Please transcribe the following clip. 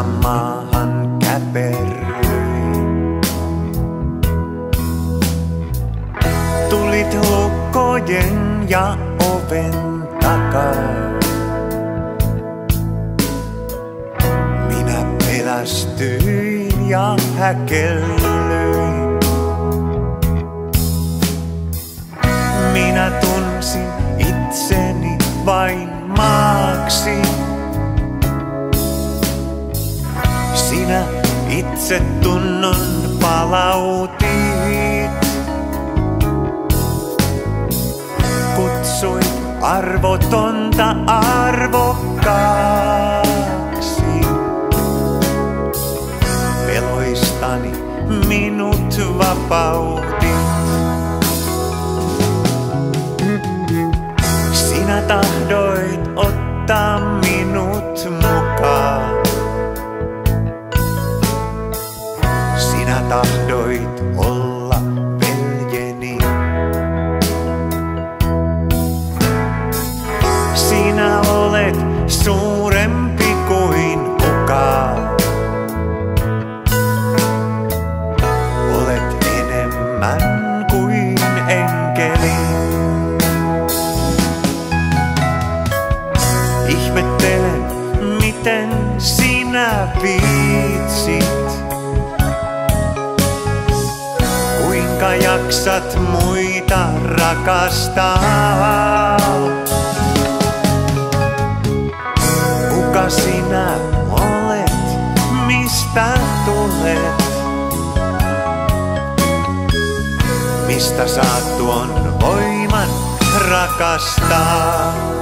kanssa maahan käperryin. Tulit lukkojen ja oven takaa. Minä pelästyin ja häkellyin. Minä tunsin itseni vain maaksi. Itse tunnon palautit. Kutsuit arvotonta arvokkaaksi. Peloistani minut vapautit. Enemmän kuin enkeli. Ihmettelen, miten sinä viitsit. Kuinka jaksat muita rakastaa? Mistä saat tuon voiman rakastaa?